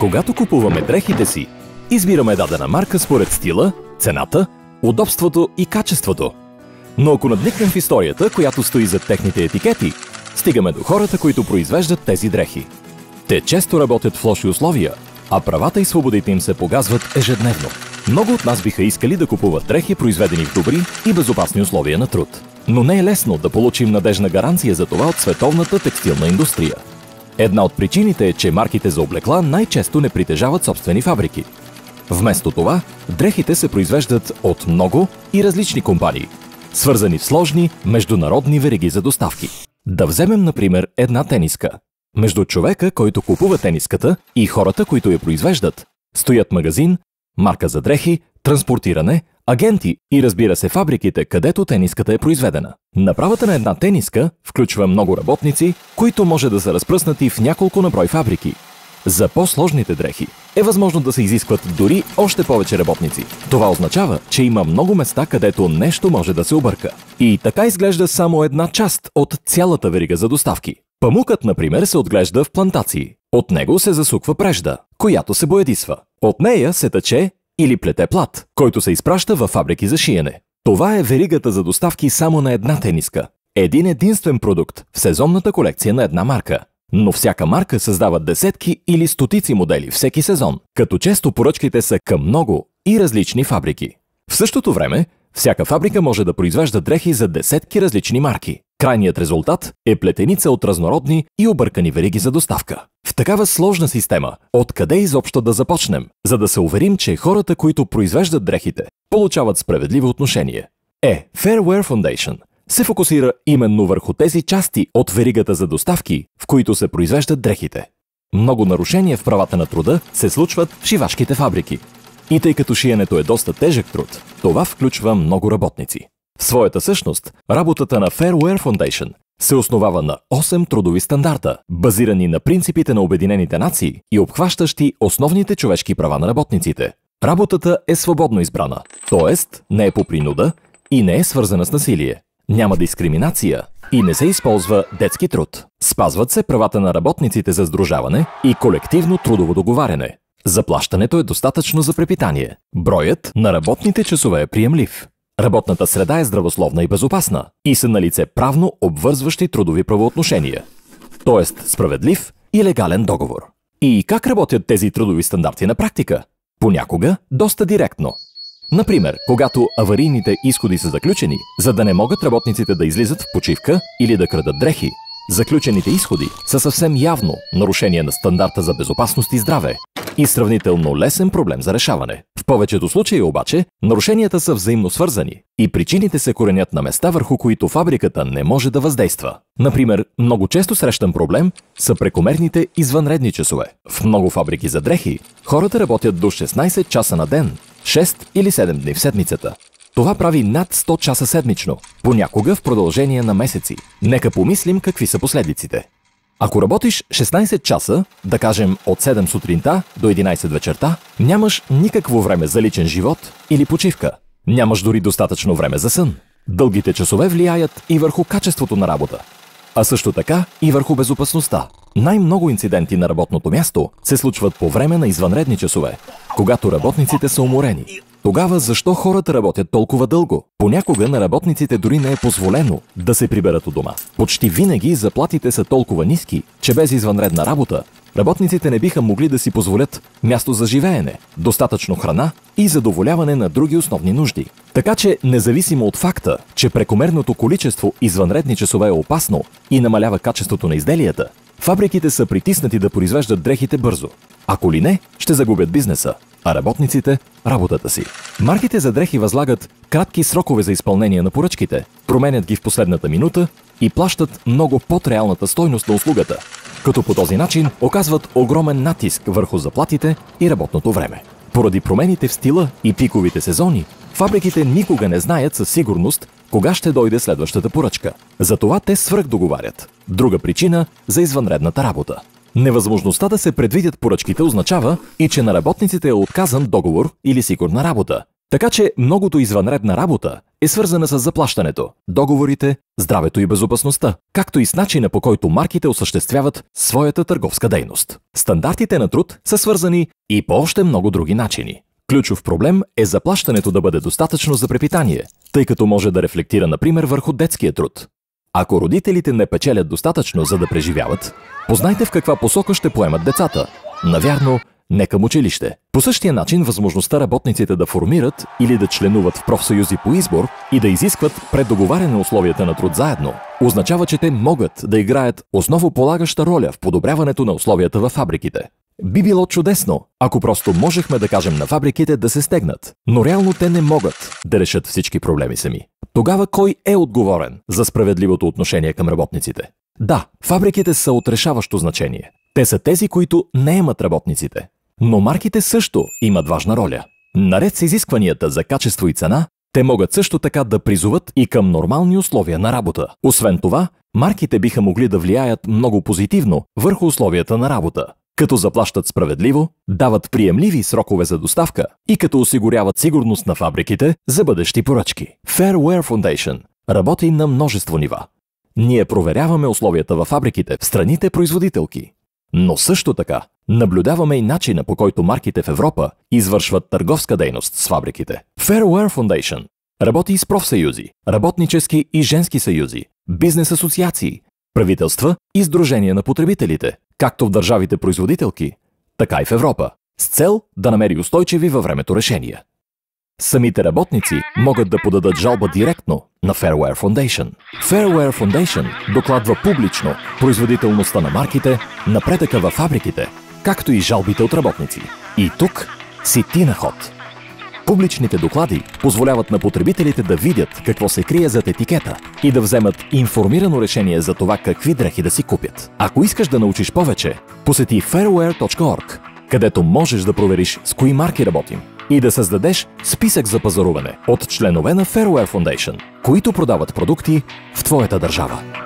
Когато купуваме дрехите си, избираме дадена марка според стила, цената, удобството и качеството. Но ако надникнем в историята, която стои зад техните етикети, стигаме до хората, които произвеждат тези дрехи. Те често работят в лоши условия, а правата и свободите им се погазват ежедневно. Много от нас биха искали да купуват дрехи, произведени в добри и безопасни условия на труд. Но не е лесно да получим надежна гаранция за това от световната текстилна индустрия. Една от причините е, че марките за облекла най-често не притежават собствени фабрики. Вместо това, дрехите се произвеждат от много и различни компании, свързани в сложни международни вериги за доставки. Да вземем, например, една тениска. Между човека, който купува тениската и хората, които я произвеждат, стоят магазин, марка за дрехи, транспортиране, агенти и разбира се фабриките, където тениската е произведена. Направата на една тениска включва много работници, които може да са разпръснати в няколко наброй фабрики. За по-сложните дрехи е възможно да се изискват дори още повече работници. Това означава, че има много места, където нещо може да се обърка. И така изглежда само една част от цялата верига за доставки. Памукът, например, се отглежда в плантации. От него се засуква прежда, която се боядисва. От нея се тъче или плете плат, който се изпраща във фабрики за шиене. Това е веригата за доставки само на една тениска. Един единствен продукт в сезонната колекция на една марка. Но всяка марка създава десетки или стотици модели всеки сезон, като често поръчките са към много и различни фабрики. В същото време, всяка фабрика може да произвежда дрехи за десетки различни марки. Крайният резултат е плетеница от разнородни и объркани вериги за доставка. В такава сложна система, откъде изобщо да започнем, за да се уверим, че хората, които произвеждат дрехите, получават справедливо отношение? Е, Fairwear Foundation се фокусира именно върху тези части от веригата за доставки, в които се произвеждат дрехите. Много нарушения в правата на труда се случват в шивашките фабрики. И тъй като шиенето е доста тежък труд, това включва много работници. В своята същност, работата на Fairwear Foundation се основава на 8 трудови стандарта, базирани на принципите на Обединените нации и обхващащи основните човешки права на работниците. Работата е свободно избрана, т.е. не е по принуда и не е свързана с насилие. Няма дискриминация и не се използва детски труд. Спазват се правата на работниците за сдружаване и колективно трудово договаряне. Заплащането е достатъчно за препитание. Броят на работните часове е приемлив. Работната среда е здравословна и безопасна и са на лице правно обвързващи трудови правоотношения. Тоест справедлив и легален договор. И как работят тези трудови стандарти на практика? Понякога доста директно. Например, когато аварийните изходи са заключени, за да не могат работниците да излизат в почивка или да крадат дрехи, заключените изходи са съвсем явно нарушение на стандарта за безопасност и здраве и сравнително лесен проблем за решаване. В повечето случаи обаче нарушенията са взаимно свързани и причините се коренят на места, върху които фабриката не може да въздейства. Например, много често срещан проблем са прекомерните извънредни часове. В много фабрики за дрехи хората работят до 16 часа на ден, 6 или 7 дни в седмицата. Това прави над 100 часа седмично, понякога в продължение на месеци. Нека помислим какви са последиците. Ако работиш 16 часа, да кажем от 7 сутринта до 11 вечерта, нямаш никакво време за личен живот или почивка. Нямаш дори достатъчно време за сън. Дългите часове влияят и върху качеството на работа, а също така и върху безопасността. Най-много инциденти на работното място се случват по време на извънредни часове, когато работниците са уморени. Тогава защо хората работят толкова дълго? Понякога на работниците дори не е позволено да се приберат от дома. Почти винаги заплатите са толкова ниски, че без извънредна работа работниците не биха могли да си позволят място за живеене, достатъчно храна и задоволяване на други основни нужди. Така че, независимо от факта, че прекомерното количество извънредни часове е опасно и намалява качеството на изделията, фабриките са притиснати да произвеждат дрехите бързо. Ако ли не, ще загубят бизнеса, а работниците – работата си. Марките за дрехи възлагат кратки срокове за изпълнение на поръчките, променят ги в последната минута и плащат много под реалната стойност на услугата, като по този начин оказват огромен натиск върху заплатите и работното време. Поради промените в стила и пиковите сезони, фабриките никога не знаят със сигурност кога ще дойде следващата поръчка. Затова те свръхдоговарят. Друга причина за извънредната работа. Невъзможността да се предвидят поръчките означава и че на работниците е отказан договор или сигурна работа. Така че многото извънредна работа е свързана с заплащането, договорите, здравето и безопасността, както и с начина по който марките осъществяват своята търговска дейност. Стандартите на труд са свързани и по още много други начини. Ключов проблем е заплащането да бъде достатъчно за препитание, тъй като може да рефлектира, например, върху детския труд. Ако родителите не печелят достатъчно за да преживяват, познайте в каква посока ще поемат децата. Навярно, не към училище. По същия начин възможността работниците да формират или да членуват в профсъюзи по избор и да изискват предоговаряне условията на труд заедно, означава, че те могат да играят основополагаща роля в подобряването на условията във фабриките. Би било чудесно, ако просто можехме да кажем на фабриките да се стегнат, но реално те не могат да решат всички проблеми сами. Тогава кой е отговорен за справедливото отношение към работниците? Да, фабриките са от решаващо значение. Те са тези, които не имат работниците. Но марките също имат важна роля. Наред с изискванията за качество и цена, те могат също така да призоват и към нормални условия на работа. Освен това, марките биха могли да влияят много позитивно върху условията на работа, като заплащат справедливо, дават приемливи срокове за доставка и като осигуряват сигурност на фабриките за бъдещи поръчки. Fairware Foundation работи на множество нива. Ние проверяваме условията във фабриките в страните производителки. Но също така наблюдаваме и начина по който марките в Европа извършват търговска дейност с фабриките. Fairware Foundation работи и с профсъюзи, работнически и женски съюзи, бизнес асоциации, правителства и сдружения на потребителите, както в държавите производителки, така и в Европа, с цел да намери устойчиви във времето решения. Самите работници могат да подадат жалба директно на Fairware Foundation. Fairware Foundation докладва публично производителността на марките, напредъка във фабриките, както и жалбите от работници. И тук си ти на ход. Публичните доклади позволяват на потребителите да видят какво се крие зад етикета и да вземат информирано решение за това какви дрехи да си купят. Ако искаш да научиш повече, посети fairwear.org, където можеш да провериш с кои марки работим и да създадеш списък за пазаруване от членове на Fairwear Foundation, които продават продукти в твоята държава.